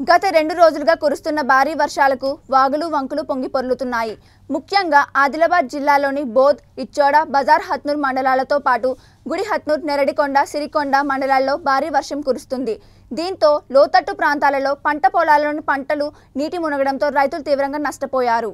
గత రెండు రోజులుగా కురుస్తున్న భారీ వర్షాలకు వాగులు వంకులు పొంగి పొర్లుతున్నాయి. ముఖ్యంగా ఆదిలాబాద్ జిల్లాలోని బోధ్ ఇచ్చోడ బజార్ హత్నూర్ మండలాలతో పాటు గుడి హత్నూర్ నెరడికొండ సిరికొండ మండలాల్లో భారీ వర్షం కురుస్తుంది. దీంతో లోతట్టు ప్రాంతాలలో పంట పొలాల్లోని పంటలు నీటి మునగడంతో రైతులు తీవ్రంగా నష్టపోయారు.